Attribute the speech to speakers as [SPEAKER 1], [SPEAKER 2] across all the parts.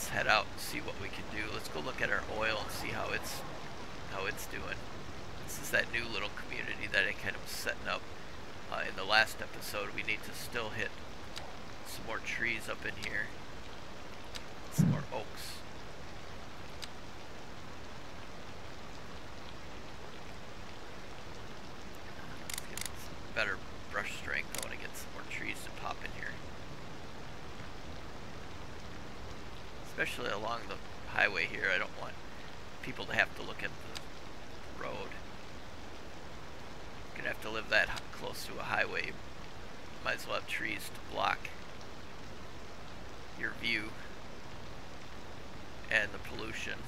[SPEAKER 1] let's head out and see what we can do. Let's go look at our oil and see how it's how it's doing. This is that new little community that I kind of was setting up uh, in the last episode. We need to still hit some more trees up in here. Some more oaks. Let's get some better brush strength. I want to get some more trees to pop in here. Especially along the highway here. I don't want people to have to look at the road. You're gonna have to live that close to a highway. Might as well have trees to block your view and the pollution.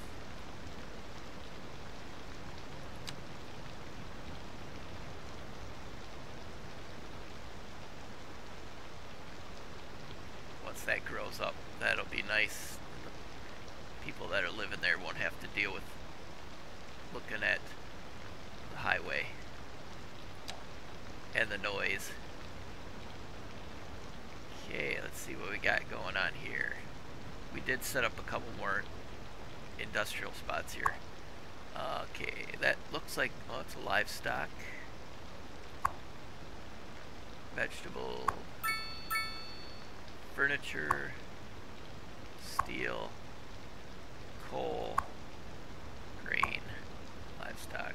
[SPEAKER 1] That grows up, that'll be nice. The people that are living there won't have to deal with looking at the highway and the noise. Okay, let's see what we got going on here. We did set up a couple more industrial spots here. Okay, that looks like, oh, it's livestock. Vegetable. Furniture. Steel. Coal. Grain. Livestock.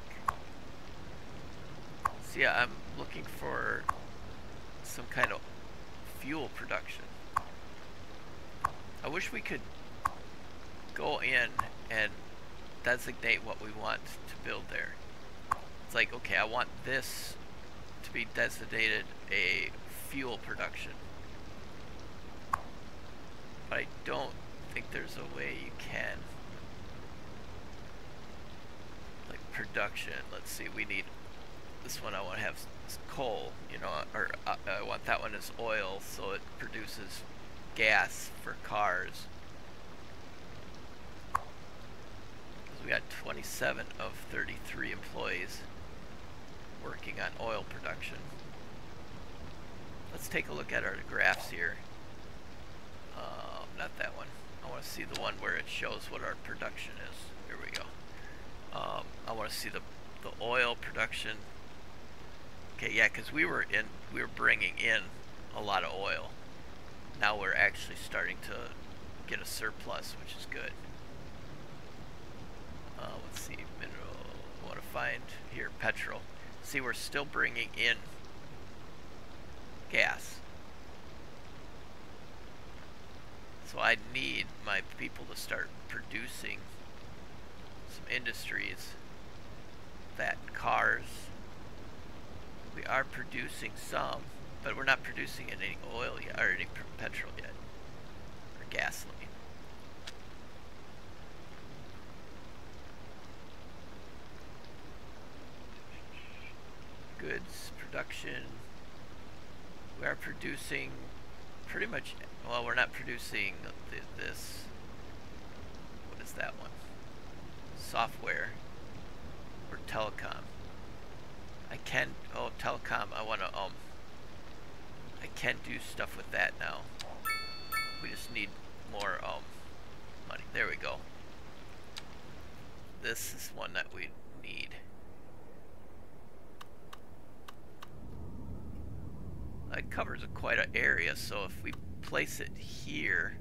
[SPEAKER 1] So yeah, I'm looking for some kind of fuel production. I wish we could go in and designate what we want to build there. It's like, okay, I want this to be designated a fuel production. But I don't think there's a way you can. Like production, let's see, we need this one I want to have coal, you know, or uh, I want that one as oil so it produces gas for cars. We got 27 of 33 employees working on oil production. Let's take a look at our graphs here. Uh, not that one. I want to see the one where it shows what our production is. Here we go. Um, I want to see the the oil production Okay, yeah, because we were in, we were bringing in a lot of oil. Now we're actually starting to get a surplus, which is good. Uh, let's see, mineral. I want to find here petrol. See, we're still bringing in gas. So I need my people to start producing some industries that cars we are producing some, but we're not producing any oil yet, or any petrol yet, or gasoline. Goods production. We are producing pretty much, well, we're not producing this, what is that one? Software or telecom. I can't. oh, telecom, I want to, um, I can't do stuff with that now. We just need more, um, money. There we go. This is one that we need. That covers a quite an area, so if we place it here,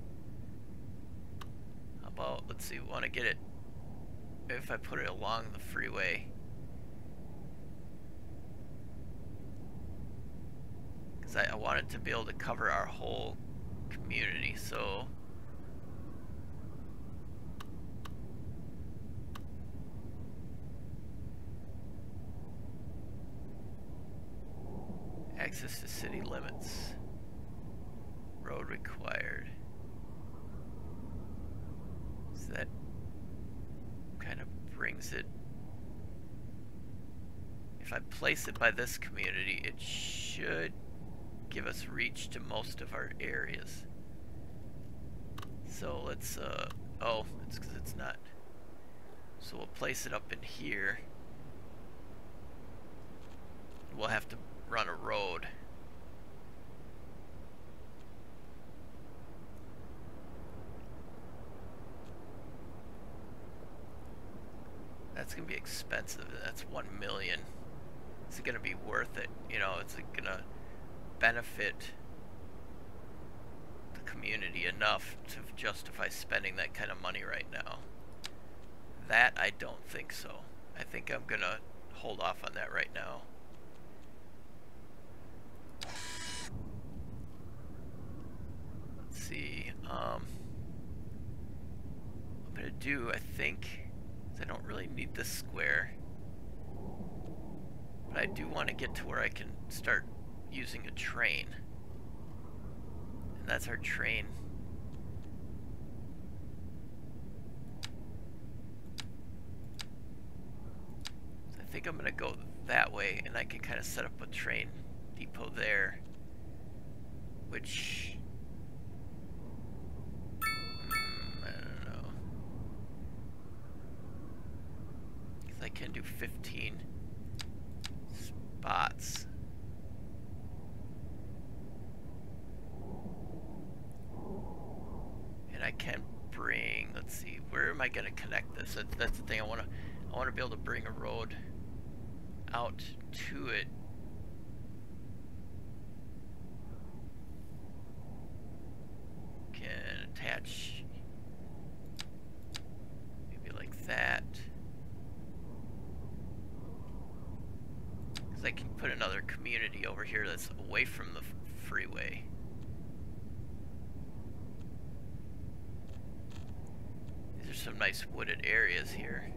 [SPEAKER 1] how about, let's see, we want to get it, if I put it along the freeway, because I, I wanted to be able to cover our whole community so. Access to city limits road required so that kind of brings it if I place it by this community it should give us reach to most of our areas. So let's, uh, oh, it's because it's not. So we'll place it up in here. We'll have to run a road. That's gonna be expensive. That's one million. Is it gonna be worth it? You know, is it gonna benefit the community enough to justify spending that kind of money right now? That I don't think so. I think I'm gonna hold off on that right now. Let's see. Um, I'm gonna do, I think, I don't really need this square. But I do want to get to where I can start using a train. And that's our train. So I think I'm going to go that way and I can kind of set up a train depot there. Which can do 15 spots. And I can bring, let's see, where am I going to connect this? That's, that's the thing, I want to I want to be able to bring a road out to it. Can attach maybe like that. Because I can put another community over here that's away from the freeway. These are some nice wooded areas here.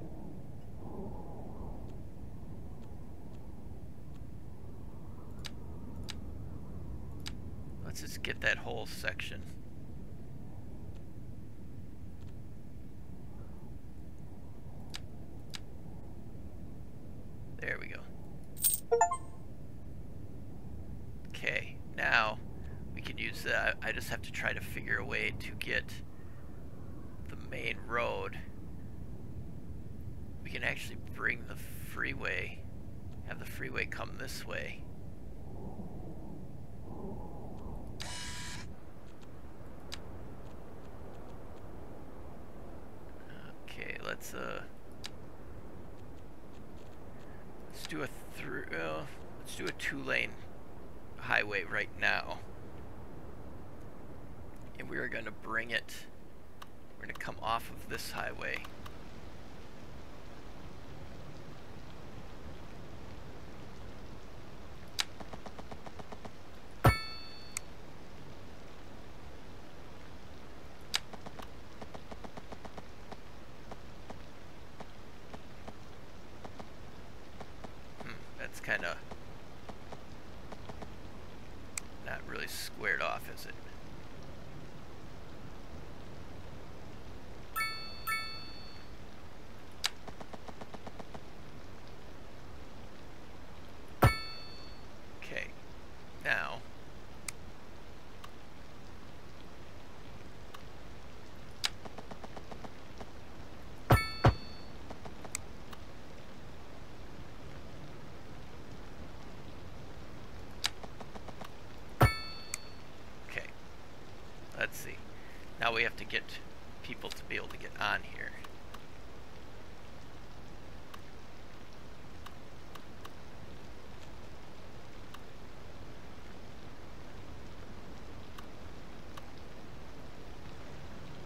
[SPEAKER 1] Let's just get that whole section. There we go. Okay, now we can use that. I just have to try to figure a way to get the main road. We can actually bring the freeway, have the freeway come this way. Okay, let's uh let's do a through uh, let's do a two lane highway right now. And we are going to bring it, we're going to come off of this highway. Hmm, that's kind of really squared off, is it? Okay, now Let's see. Now we have to get people to be able to get on here.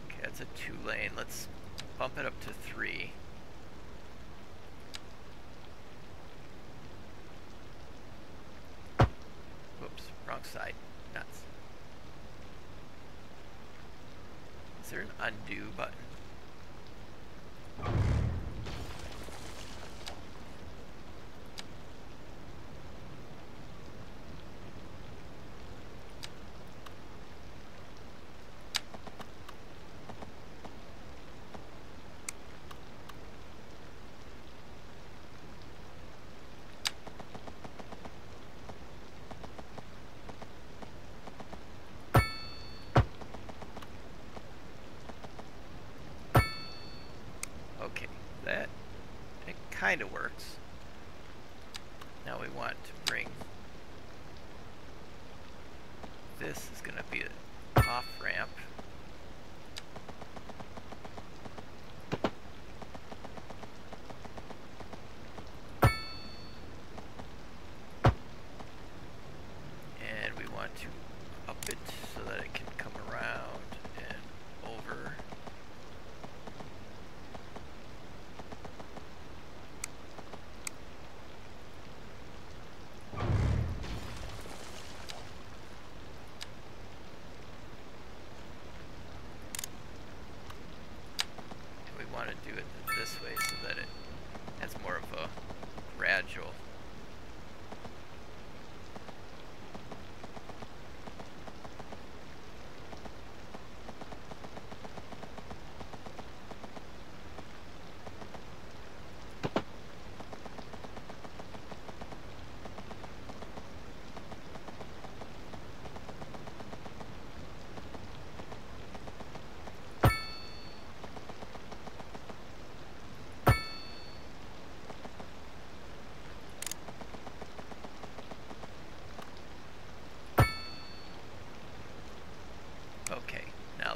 [SPEAKER 1] Okay, that's a two lane. Let's bump it up to three. Whoops, wrong side. Nuts. Is an undo button? Kind of works. Now we want to bring this is going to be an off ramp. this way so that it has more of a gradual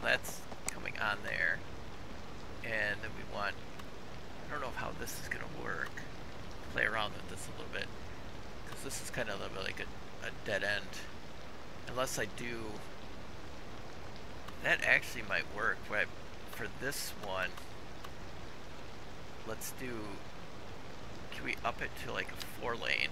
[SPEAKER 1] that's coming on there. And then we want, I don't know how this is going to work. Play around with this a little bit. Because this is kind of a, like a, a dead end. Unless I do, that actually might work. But for this one, let's do, can we up it to like a four lane?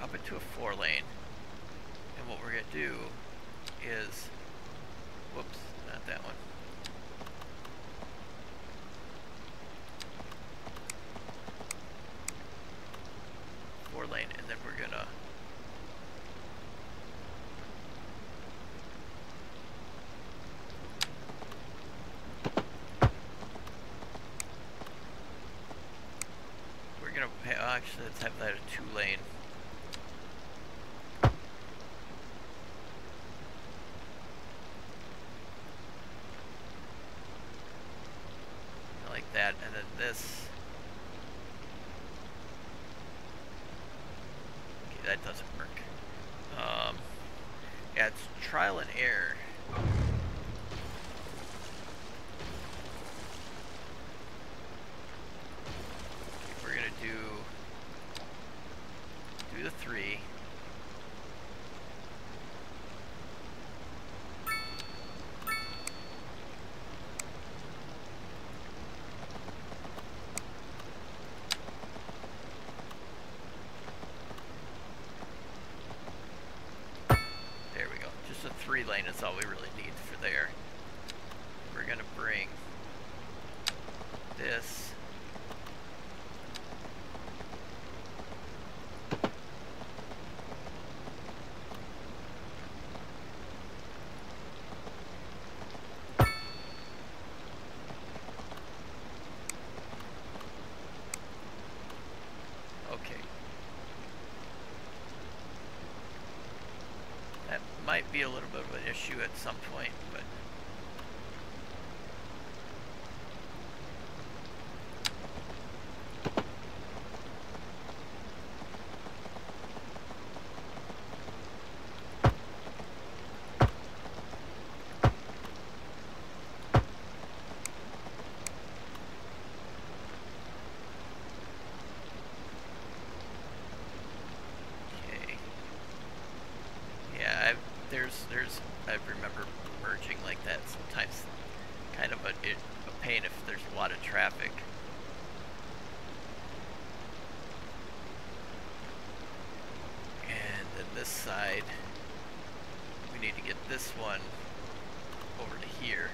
[SPEAKER 1] Up it to a four lane. And what we're going to do is, whoops, not that one. Four lane, and then we're to we're gonna actually let's have that a two lane this. Okay, that doesn't work. Um, yeah, it's trial and error. Okay, we're gonna do do the three. Is all we really need for there. We're gonna bring this Okay. That might be a little issue at some point, but yeah, there's there's I remember merging like that sometimes kind of a, a pain if there's a lot of traffic. And then this side, we need to get this one over to here.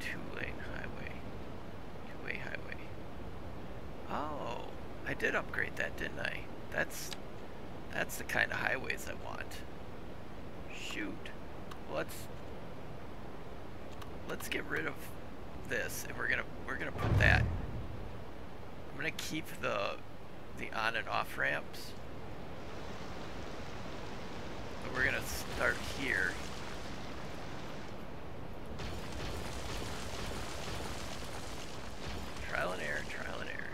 [SPEAKER 1] Two-lane highway. Two-way highway. Oh, I did upgrade that, didn't I? That's that's the kind of highways I want. Shoot. Let's let's get rid of this and we're gonna we're gonna put that. I'm gonna keep the the on and off ramps. But we're gonna start here. Trial and error, trial and error.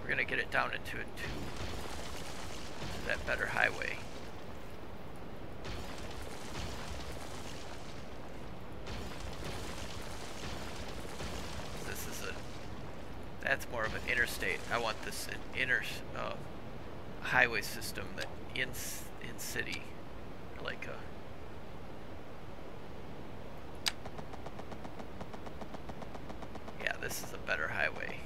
[SPEAKER 1] We're gonna get it down into a two that better highway. This is a that's more of an interstate. I want this an inner uh, highway system that in in city like a yeah this is a better highway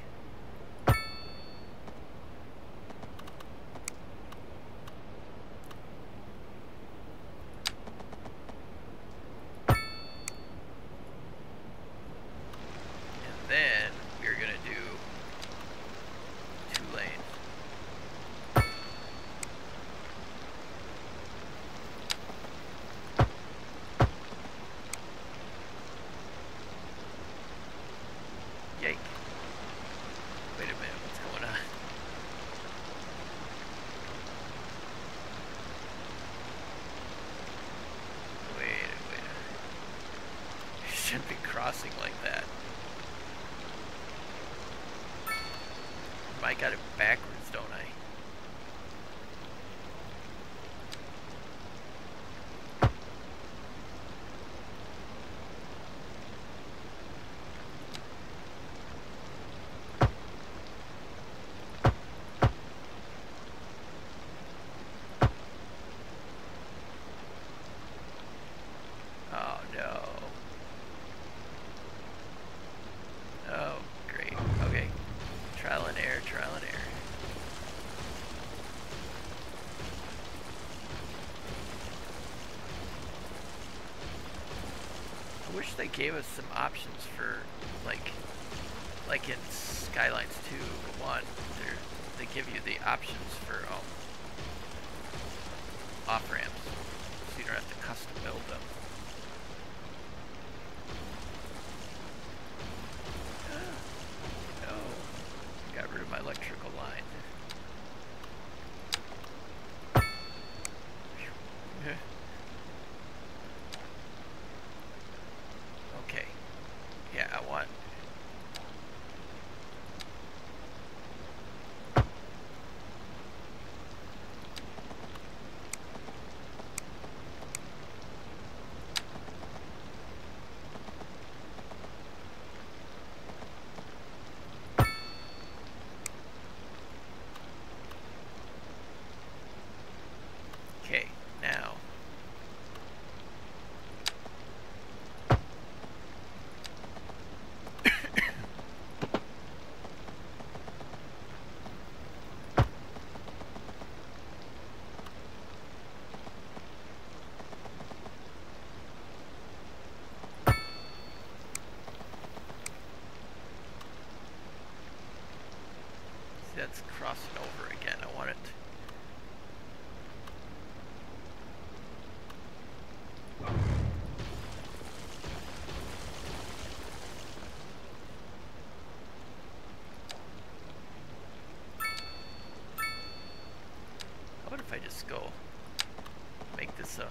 [SPEAKER 1] gave us some options for like like in Skylines 2 1 they give you the options for um, off ramps so you don't have to custom build them. no, got rid of my electrical line. That's crossing over again. I want it What if I just go make this a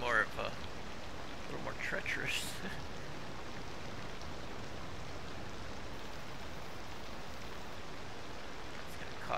[SPEAKER 1] more of a, a little more treacherous.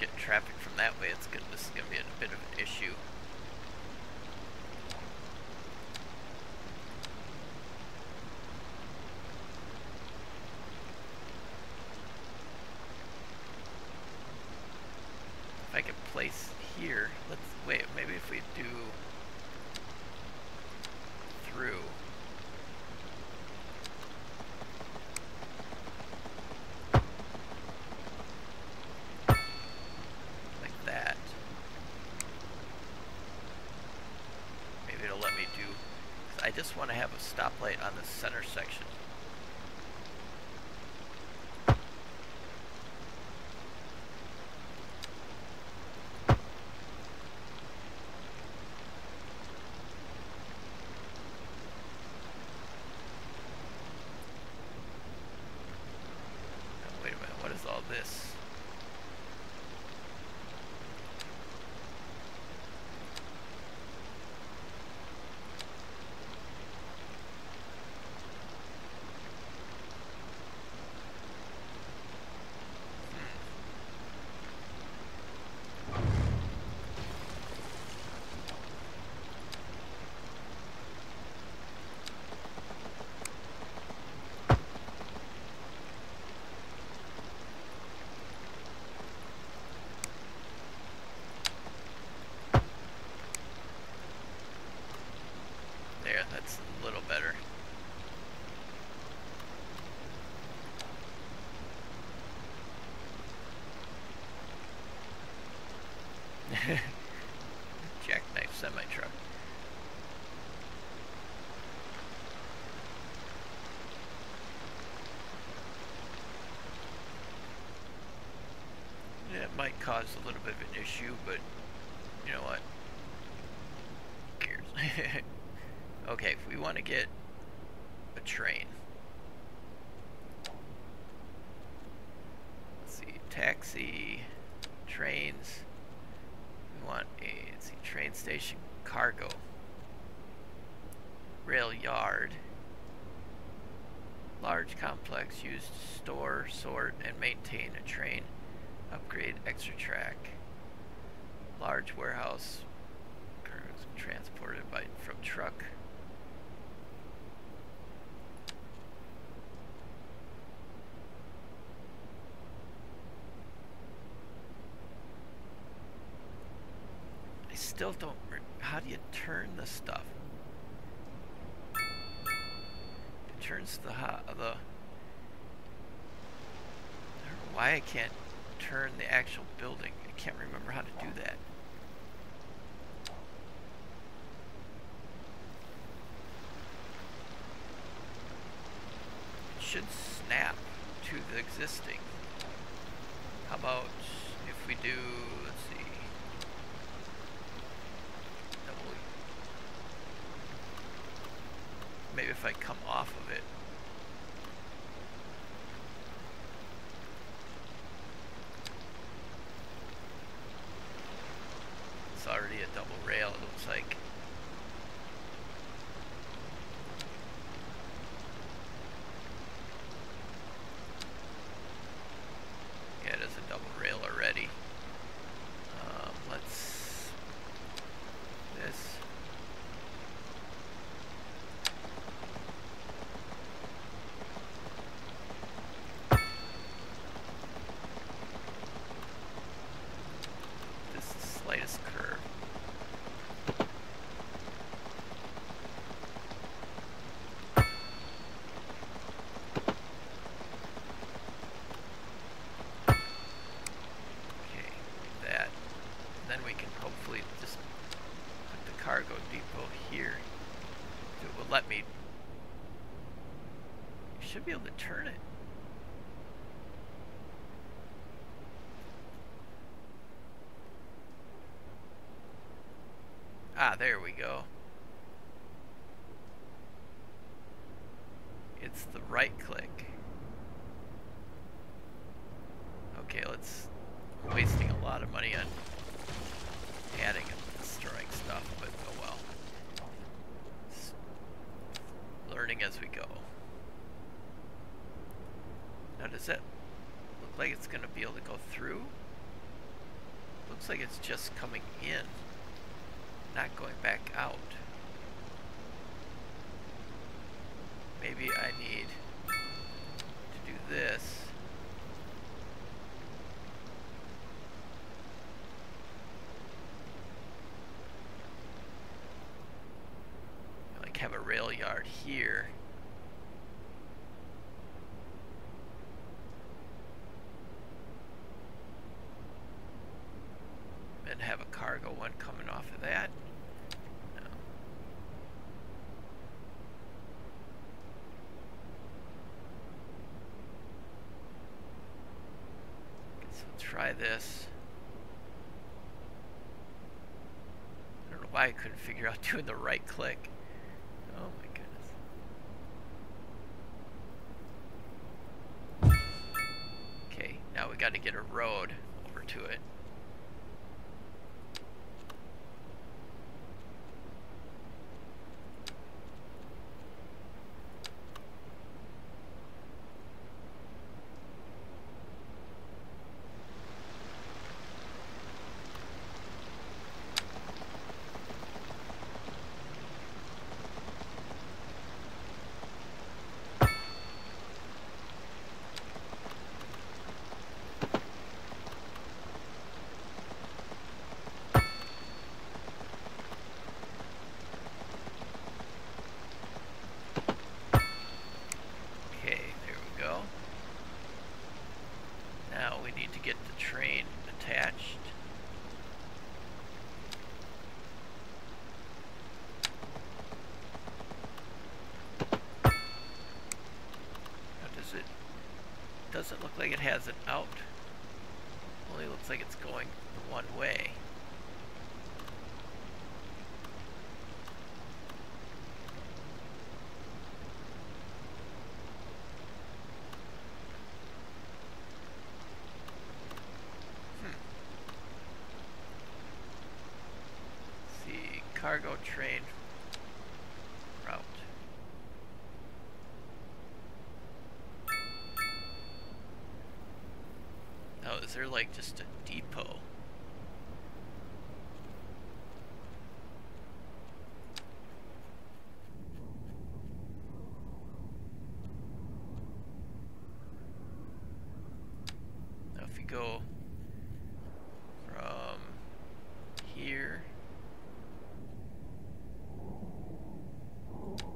[SPEAKER 1] Getting traffic from that way, it's gonna this is gonna be a bit of an issue. If I could place here, let's wait, maybe if we do through. Like that. Maybe it'll let me do, 'cause I just want to have a stoplight on the center section. Oh, wait a minute, what is all this? There, that's a little better. Jackknife semi-truck. Yeah, it might cause a little bit of an issue, but you know what? Who cares? okay, if we want to get a train. Let's see, taxi, trains. We want a, let's see, train station, cargo, rail yard, large complex used to store, sort, and maintain a train, upgrade extra track, large warehouse, cargoes transported by from truck. I still don't. How do you turn the stuff? It turns the ho- the. I don't know why I can't turn the actual building. I can't remember how to do that. It should snap to the existing. How about if we do, let's see, maybe if I come off of it. It's already a double rail, it looks like. Yeah, it is a double rail already. Um, let's this. This is the slightest curve. Okay, like that. And then we can hopefully just put the cargo depot here. It will let me. You should be able to turn it. Ah, there we go. It's the right click. Okay, let's wasting a lot of money on adding and destroying stuff, but oh well. S- learning as we go. Now does that look like it's gonna be able to go through? looks like it's just coming in, not going back out. Maybe I need to do this. Like have a rail yard here. And have a cargo one coming off of that. So try this. I don't know why I couldn't figure out doing the right click. Oh. Okay, now we got to get a road over to it. doesn't look like it has an out. Only looks like it's going one way. Hmm. see, cargo train like just a depot? Now if you go from here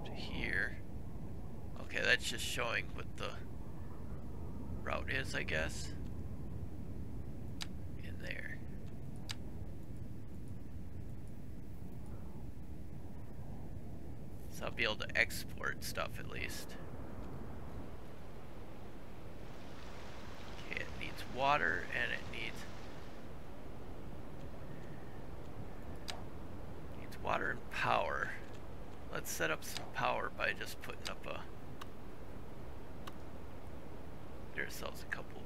[SPEAKER 1] to here, okay that's just showing what the route is I guess. Be able to export stuff at least. Okay, it needs water and it needs needs water and power. Let's set up some power by just putting up a get ourselves a couple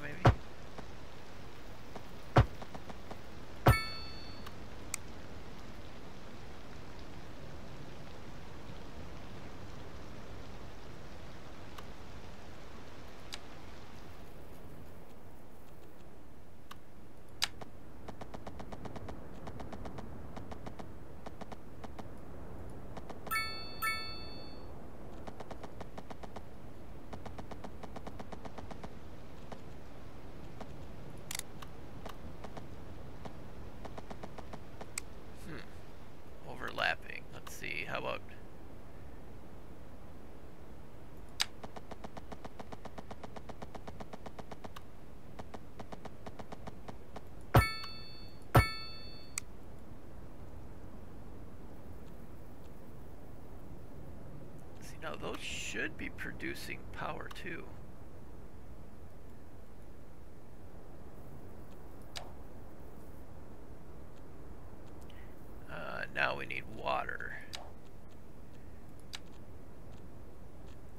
[SPEAKER 1] maybe? how about Now those should be producing power too. Uh, now we need water.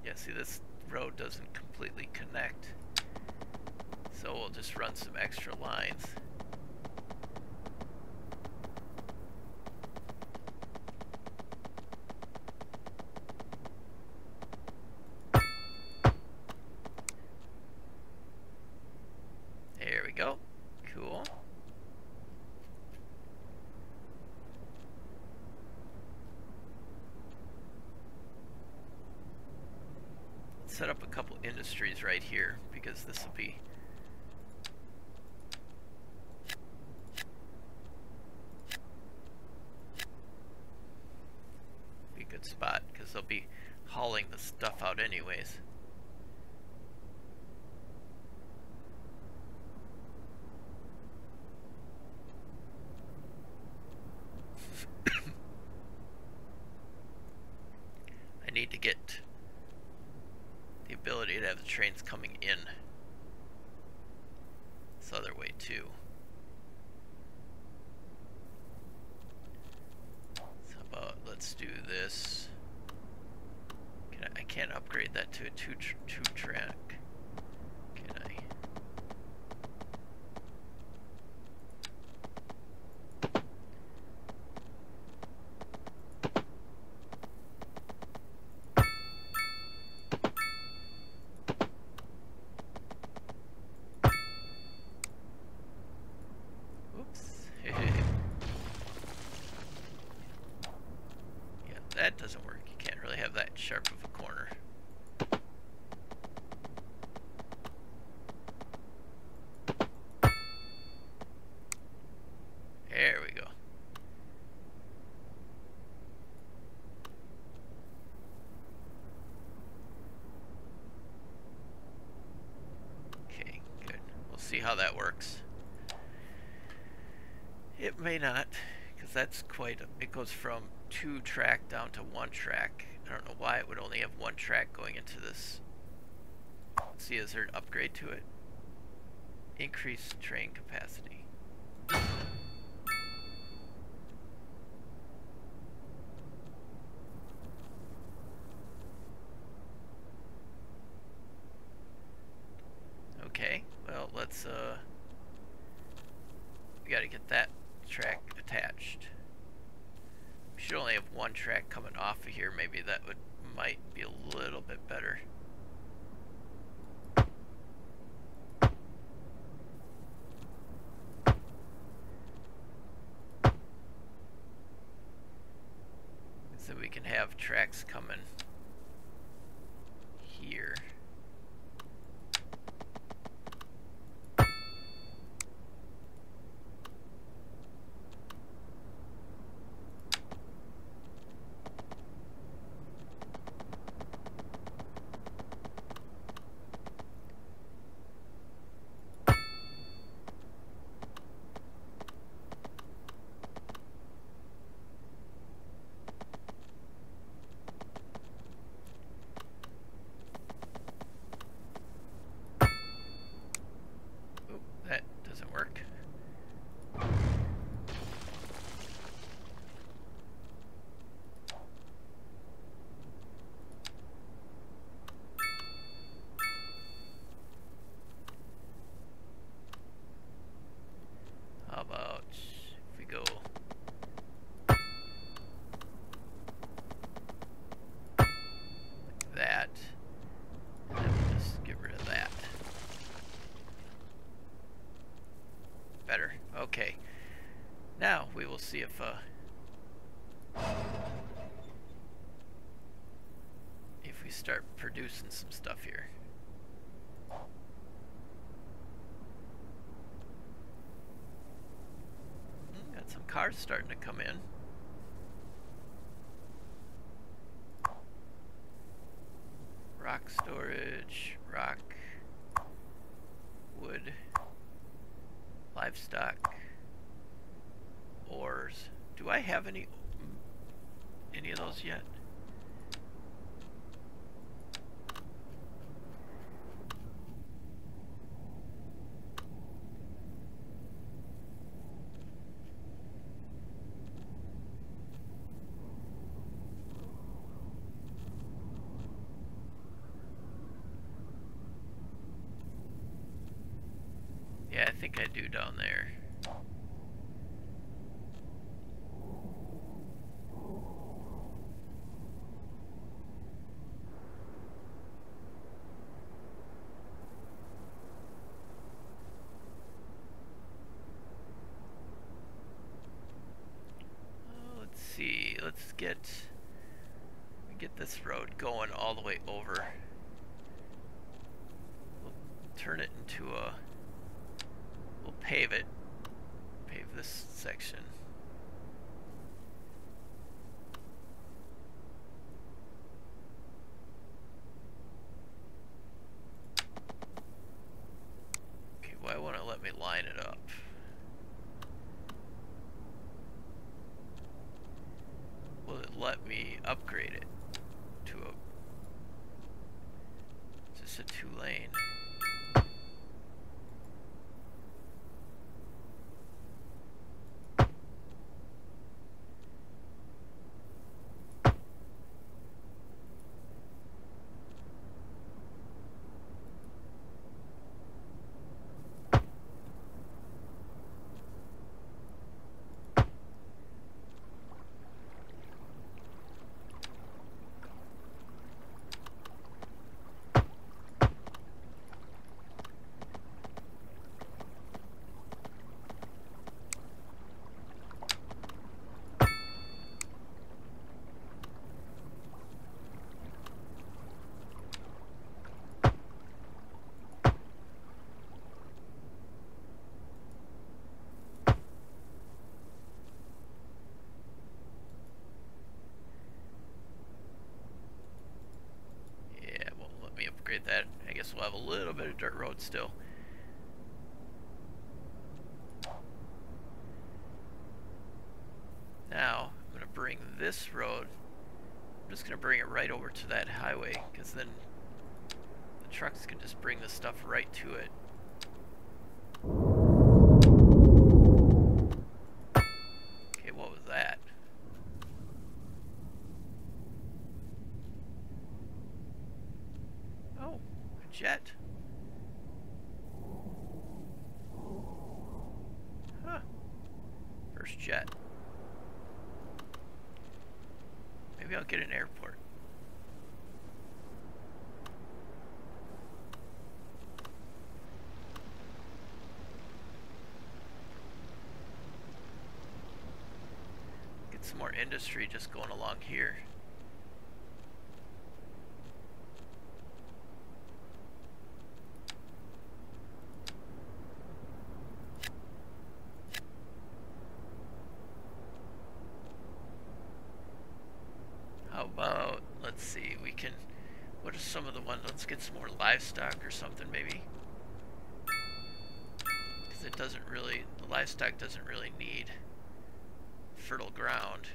[SPEAKER 1] Yeah, see this road doesn't completely connect. So we'll just run some extra lines. set up a couple industries right here because this will be be a good spot because they'll be hauling the stuff out anyways. I need to get ability to have the trains coming in this other way too. So about let's do this. Can I, I can't upgrade that to a two tr two track. Can I? that doesn't work. You can't really have that sharp of a corner. There we go. Okay, good. We'll see how that works. It may not, because that's quite, a, it goes from two track down to one track. I don't know why it would only have one track going into this. Let's see, is there an upgrade to it? Increase train capacity. Okay, well let's uh we gotta get that track attached should only have one track coming off of here. Maybe that would might be a little bit better. So we can have tracks coming here. Okay. Now we will see if uh, if we start producing some stuff here. Got some cars starting to come in. Rock storage, rock, wood, livestock ores. Do I have any any of those yet? can't do down there. Oh, let's see, get get this road going all the way over. We'll turn it into a We'll pave it. Pave this section. Okay, why won't it let me line it up? Will it let me upgrade it to a... Is this a two lane? upgrade that. I guess we'll have a little bit of dirt road still. Now, I'm going to bring this road, I'm just going to bring it right over to that highway, because then the trucks can just bring the stuff right to it. jet. Huh. First jet. Maybe I'll get an airport. Industry just going along here. How about, let's see, we can, what are some of the ones, let's get some more livestock or something maybe. Because it doesn't really, the livestock doesn't really need fertile ground.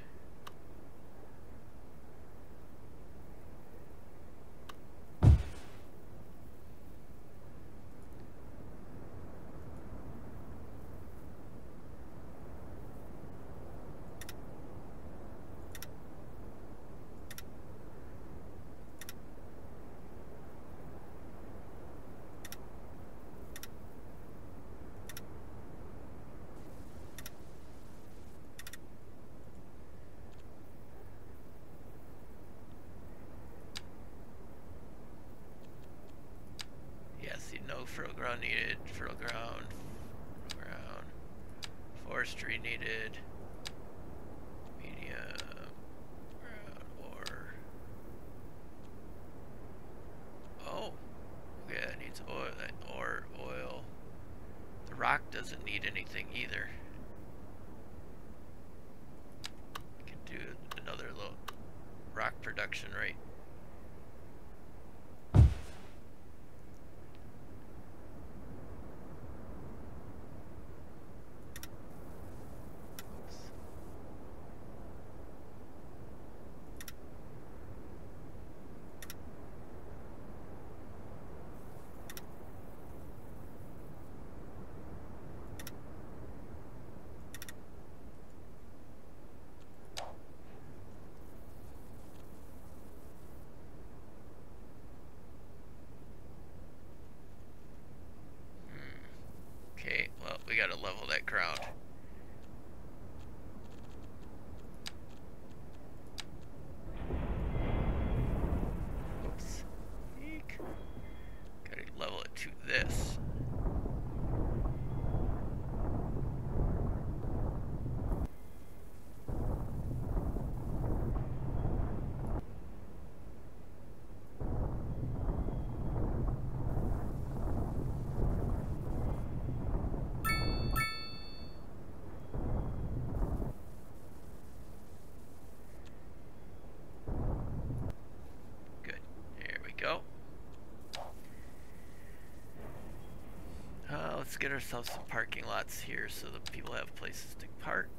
[SPEAKER 1] Fertile ground needed, fertile ground, fertile ground, forestry needed, gotta level that crowd. Get ourselves some parking lots here so that people have places to park.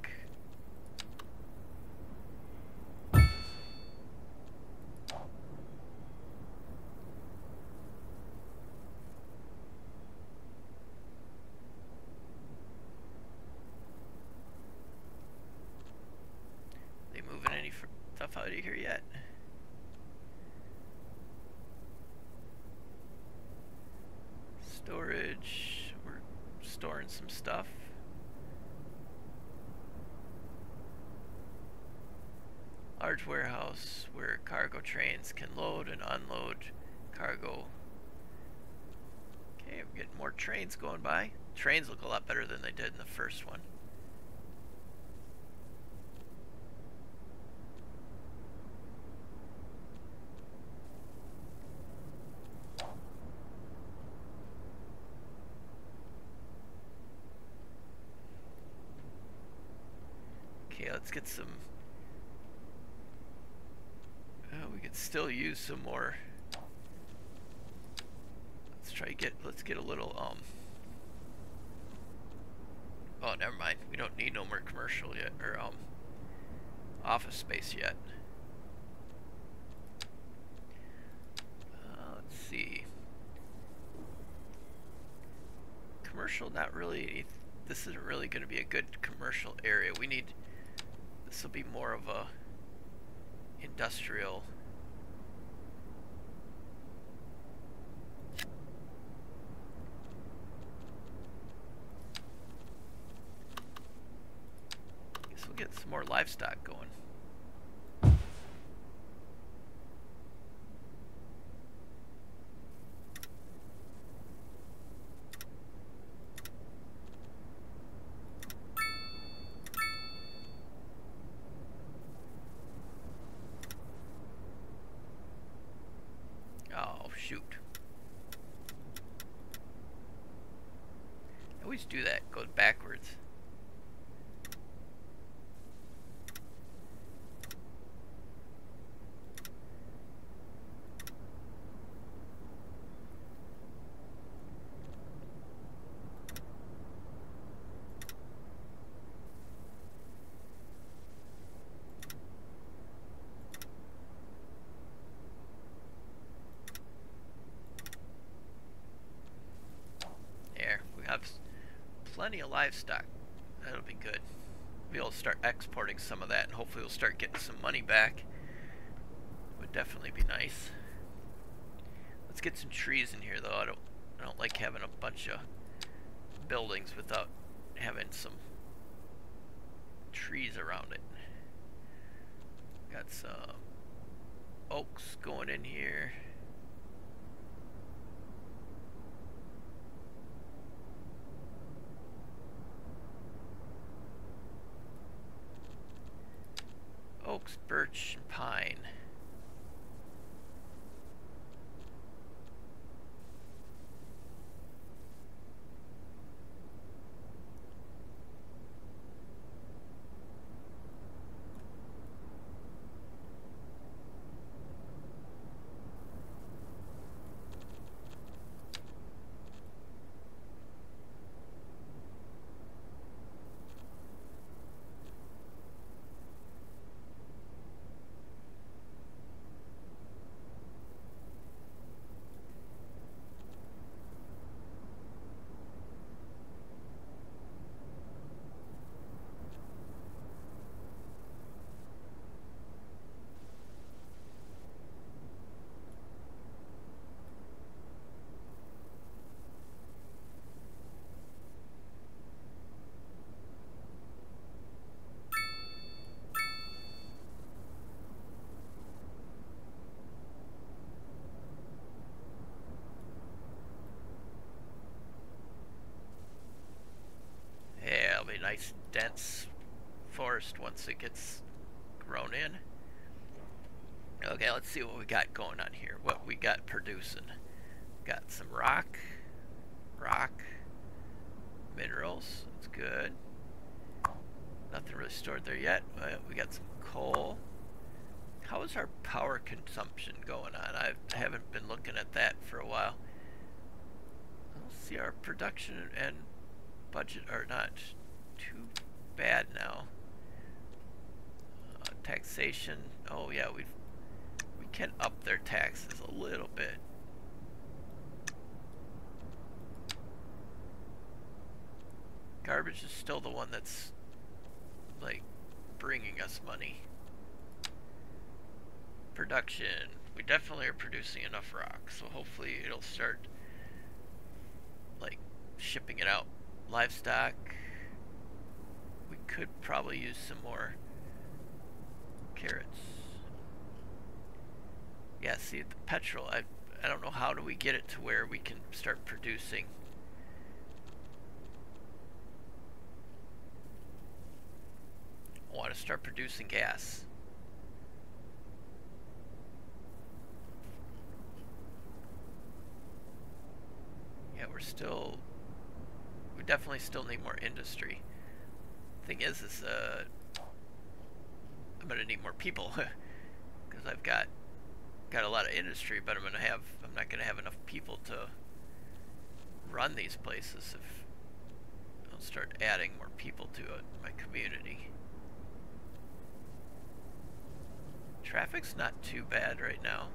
[SPEAKER 1] They moving any stuff out of here yet? Storage storing some stuff. Large warehouse where cargo trains can load and unload cargo. Okay, we're getting more trains going by. Trains look a lot better than they did in the first one. Let's get some... Uh, we could still use some more... Let's try to get, let's get a little, um... Oh, never mind. We don't need no more commercial yet, or, um... Office space yet. Uh, let's see. Commercial, not really... This isn't really going to be a good commercial area. We need this will be more of a industrial Guess we'll get some more livestock going. do that. Goes backwards. Plenty of livestock. That'll be good. We'll start exporting some of that, and hopefully we'll start getting some money back. Would definitely be nice. Let's get some trees in here, though. I don't, I don't like having a bunch of buildings without having some trees around it. Got some oaks going in here. Nice dense forest once it gets grown in. Okay, let's see what we got going on here. What we got producing. Got some rock, rock, minerals. That's good. Nothing really stored there yet. We got some coal. How is our power consumption going on? I haven't been looking at that for a while. Let's see, our production and budget are not too bad now. Uh, taxation. Oh yeah, we we can up their taxes a little bit. Garbage is still the one that's like bringing us money. Production. We definitely are producing enough rock, so hopefully it'll start like shipping it out. Livestock. Could probably use some more carrots. Yeah, see the petrol, I I don't know how do we get it to where we can start producing I want to start producing gas. Yeah, we're still... We definitely still need more industry. Thing is, is, uh... I'm gonna need more people. Because I've got... Got a lot of industry, but I'm gonna have... I'm not gonna have enough people to run these places if I don't start adding more people to my community. Traffic's not too bad right now.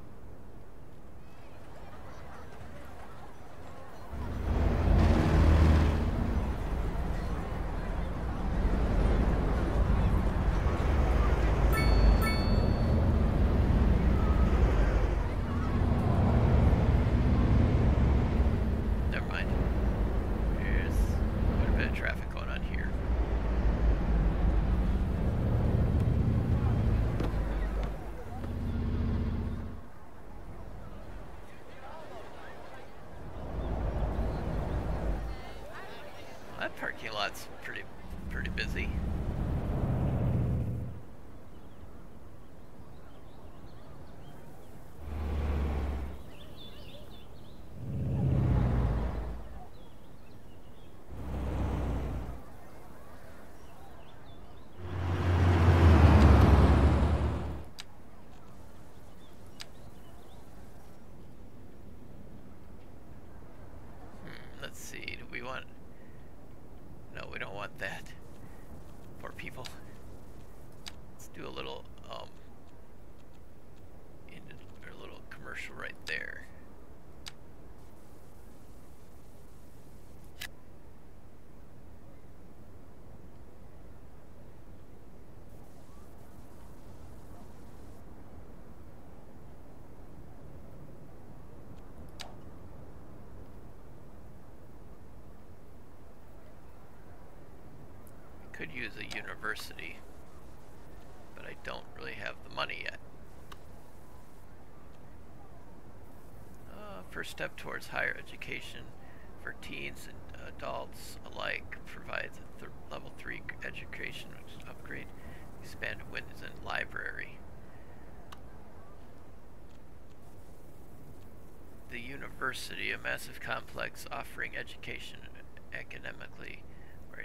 [SPEAKER 1] lot's pretty pretty busy. could use a university, but I don't really have the money yet. Uh, first step towards higher education for teens and adults alike provides a th level 3 education which upgrade, expand windows and library. The university, a massive complex offering education academically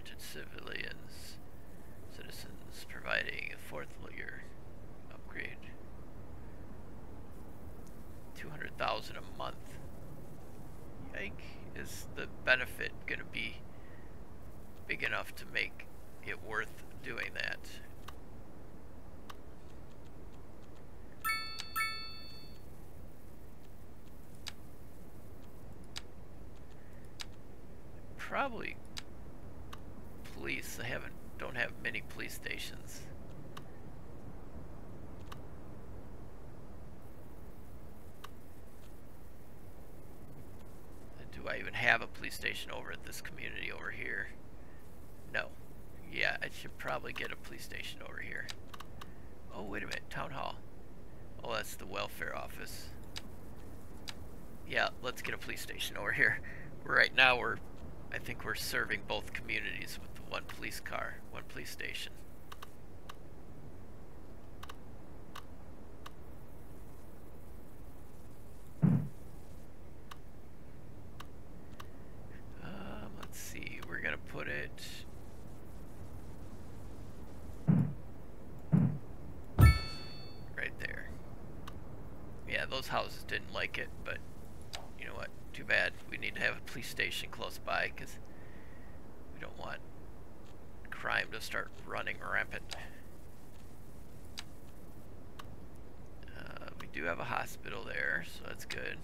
[SPEAKER 1] oriented civilians, citizens providing a fourth year upgrade. 200,000 a month. Yike, is the benefit going to be big enough to make it worth doing that? Probably I haven't don't have many police stations. Do I even have a police station over at this community over here? No. Yeah, I should probably get a police station over here. Oh, wait a minute. Town hall. Oh, that's the welfare office. Yeah, let's get a police station over here. Right now we're I think we're serving both communities with the one police car, one police station. Um, let's see, we're gonna put it right there. Yeah, those houses didn't like it, but you know what? Too bad. We need to have a police station close by because we don't want crime to start running rampant. Uh, we do have a hospital there, so that's good.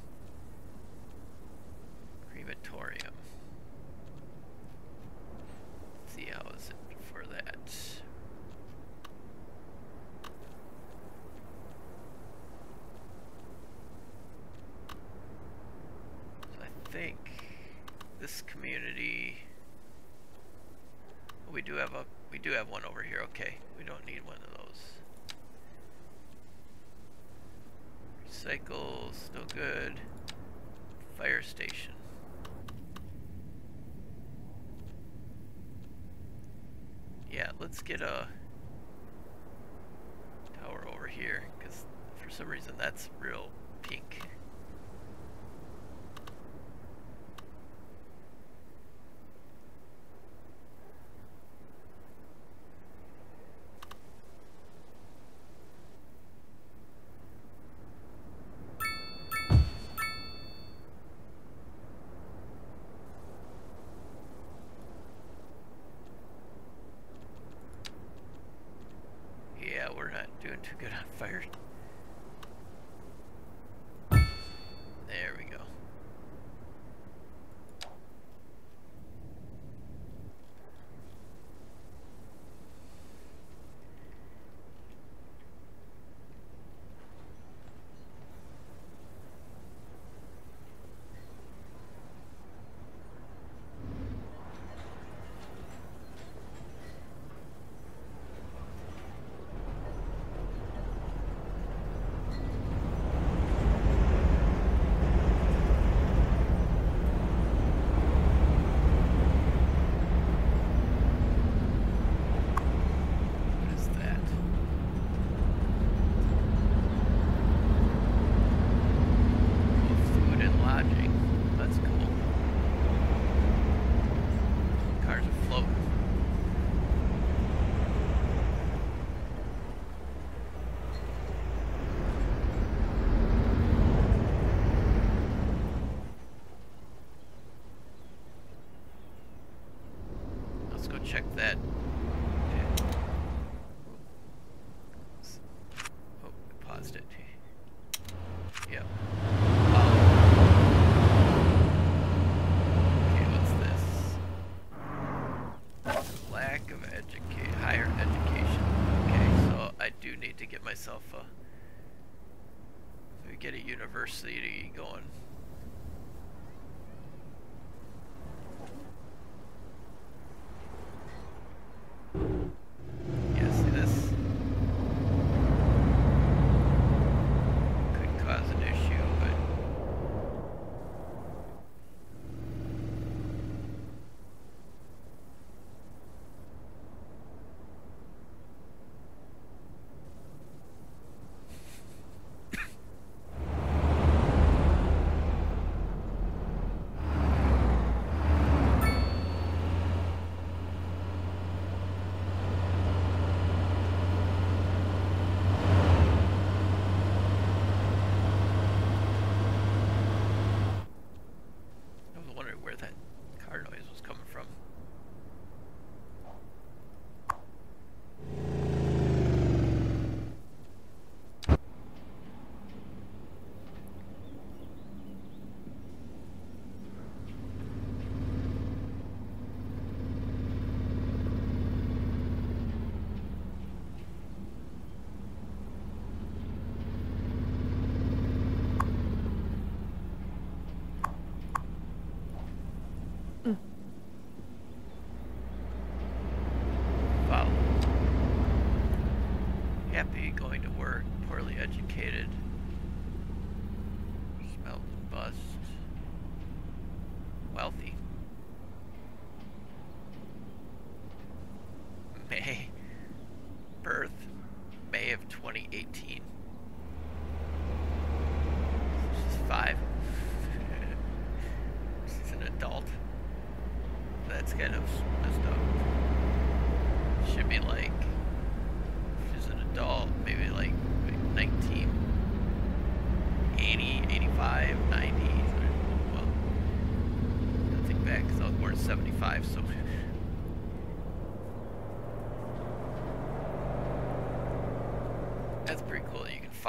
[SPEAKER 1] Crematorium. Let's see how is it for that. So I think this community we do have a we do have one over here, okay. We don't need one of those. Recycle, still good. Fire station. Yeah, let's get a tower over here, because for some reason that's real pink. Yeah, we're not doing too good on fire. There we go. What is that? Oh, food and lodging. That's cool. Cars are floating. Let's go check that. Oh, I paused it. Yep. Oh. Okay, what's this? Lack of higher education. Okay, so I do need to get myself a get a university going.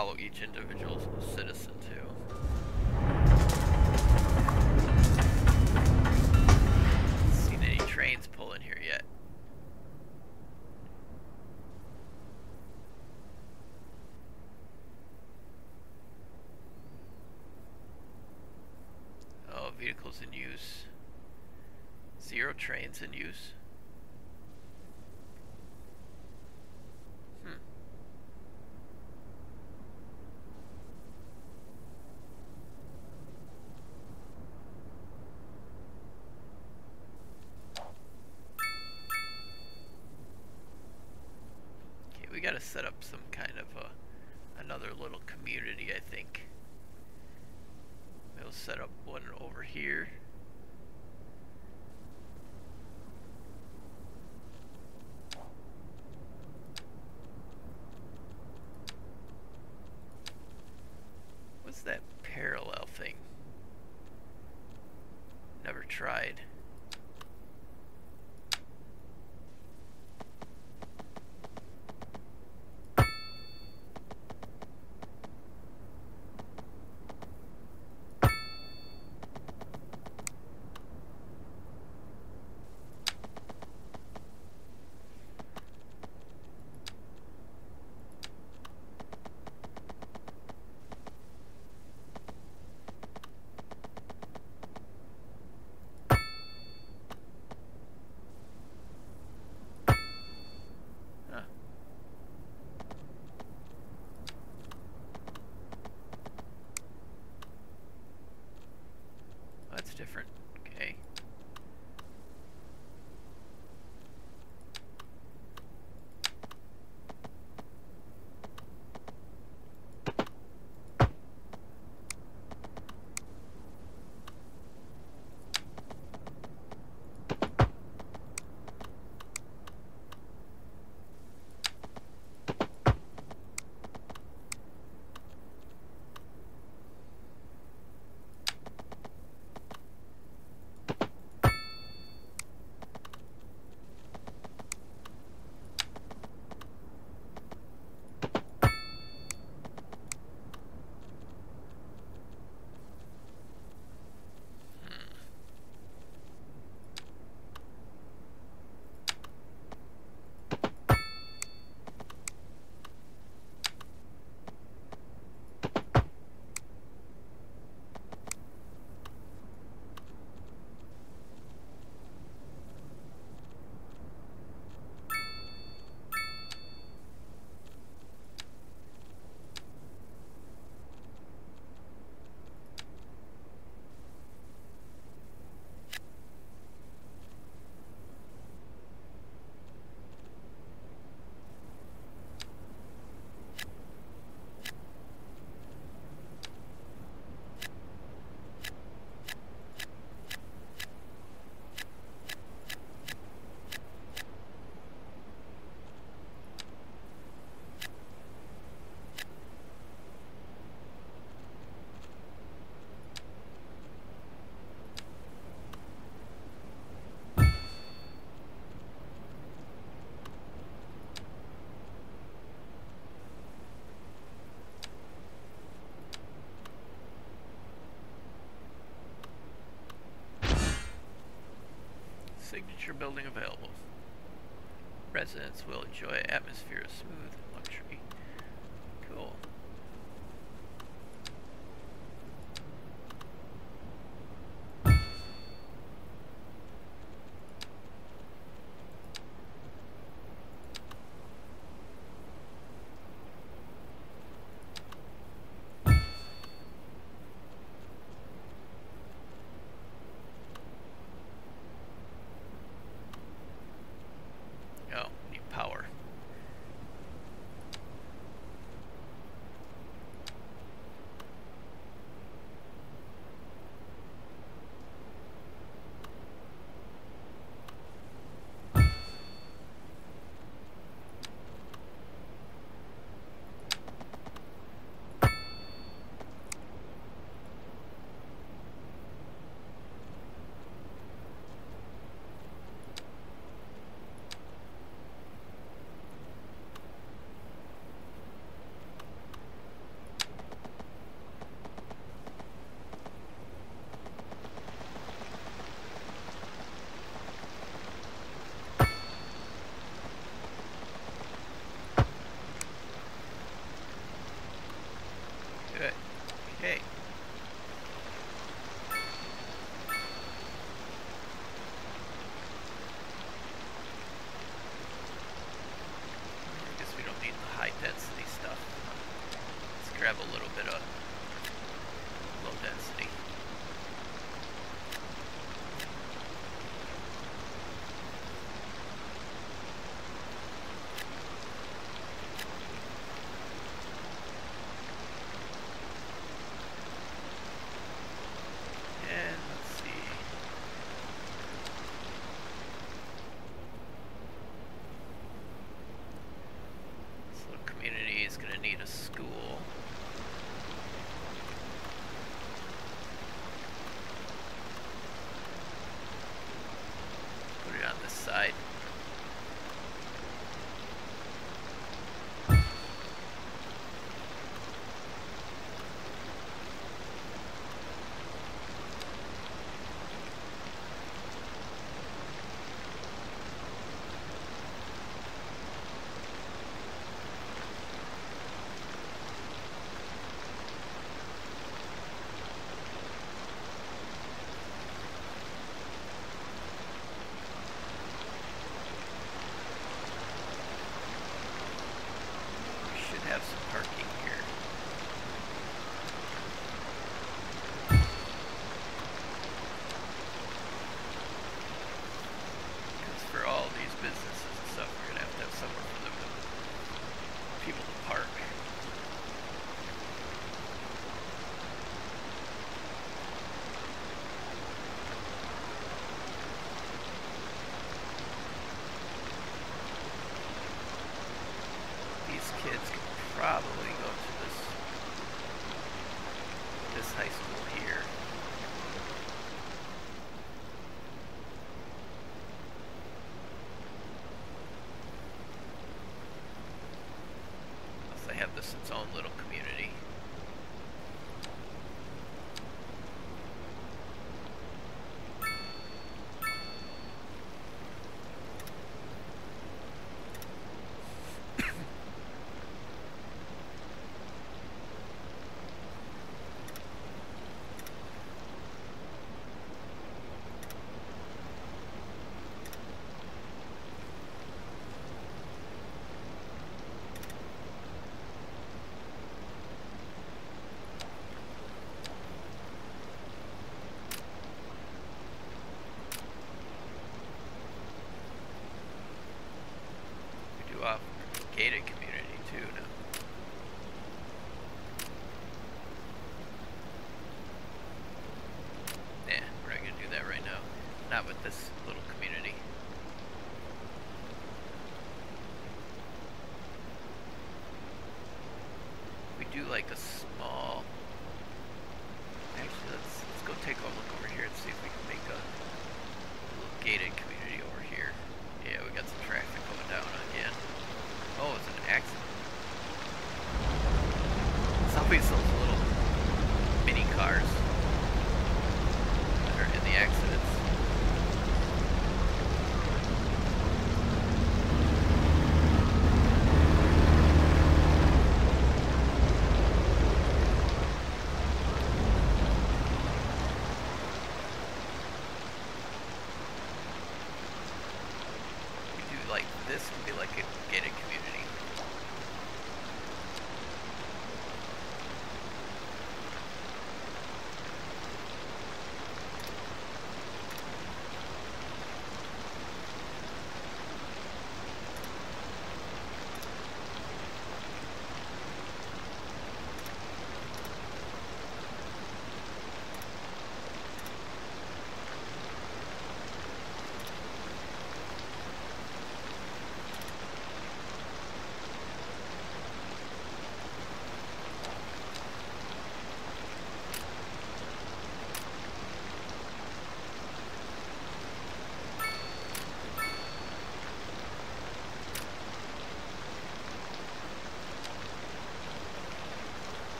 [SPEAKER 1] follow each individual citizen to. Haven't seen any trains pull in here yet. Oh, vehicles in use. Zero trains in use. tried. different. signature building available. Residents will enjoy atmosphere of smooth grab a little bit of low density. And let's see. This little community is going to need a school. Put it on this side. We should have some parking here. Because for all these businesses and stuff, we're gonna have to have somewhere for them to, people to park. These kids could probably go to this this high school here. Unless they have this its own little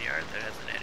[SPEAKER 1] yard that hasn't had